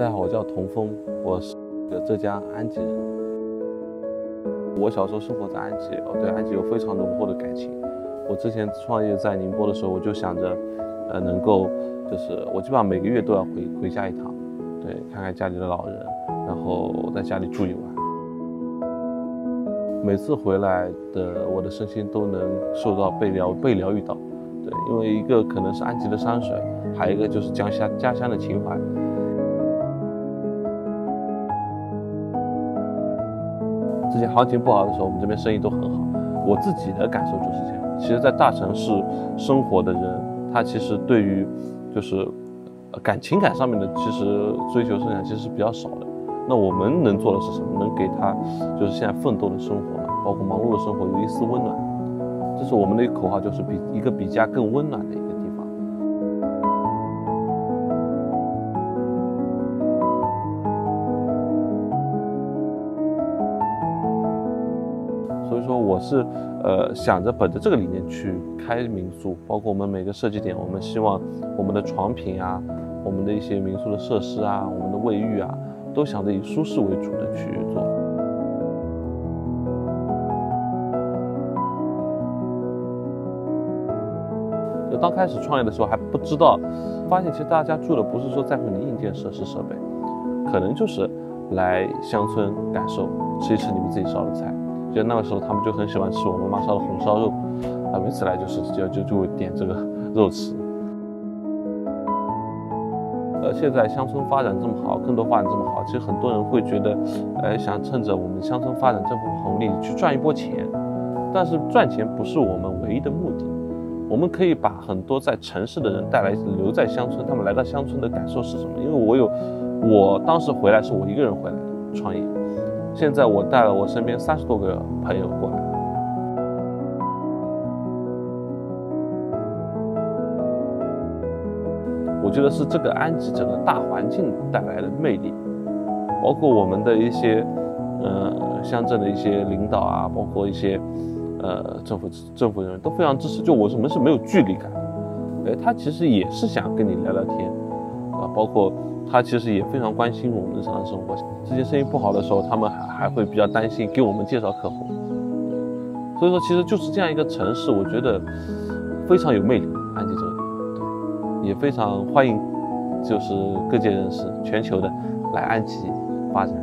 大家好，我叫童峰，我是浙江安吉人。我小时候生活在安吉，我对安吉有非常浓厚的感情。我之前创业在宁波的时候，我就想着，呃，能够就是我基本上每个月都要回回家一趟，对，看看家里的老人，然后在家里住一晚。每次回来的，我的身心都能受到被疗被疗愈到，对，因为一个可能是安吉的山水，还有一个就是家乡家乡的情怀。之前行情不好的时候，我们这边生意都很好。我自己的感受就是这样。其实，在大城市生活的人，他其实对于就是感情感上面的，其实追求生产其实是比较少的。那我们能做的是什么？能给他就是现在奋斗的生活嘛，包括忙碌的生活，有一丝温暖。这是我们的一个口号，就是比一个比家更温暖的一个。所以说我是，呃，想着本着这个理念去开民宿，包括我们每个设计点，我们希望我们的床品啊，我们的一些民宿的设施啊，我们的卫浴啊，都想着以舒适为主的去做。就刚开始创业的时候还不知道，发现其实大家住的不是说在乎你硬件设施设备，可能就是来乡村感受，吃一吃你们自己烧的菜。就那个时候，他们就很喜欢吃我妈妈烧的红烧肉，啊，每次来就是就就就会点这个肉吃。呃，现在乡村发展这么好，更多发展这么好，其实很多人会觉得，呃，想趁着我们乡村发展这部分红利去赚一波钱。但是赚钱不是我们唯一的目的，我们可以把很多在城市的人带来留在乡村，他们来到乡村的感受是什么？因为我有，我当时回来是我一个人回来创业。现在我带了我身边三十多个朋友过来，我觉得是这个安吉整个大环境带来的魅力，包括我们的一些呃乡镇的一些领导啊，包括一些呃政府政府人员都非常支持，就我们是没有距离感，哎，他其实也是想跟你聊聊天啊，包括。他其实也非常关心我们日常的生活。这些生意不好的时候，他们还还会比较担心，给我们介绍客户。所以说，其实就是这样一个城市，我觉得非常有魅力。安吉这里，也非常欢迎，就是各界人士、全球的来安吉发展。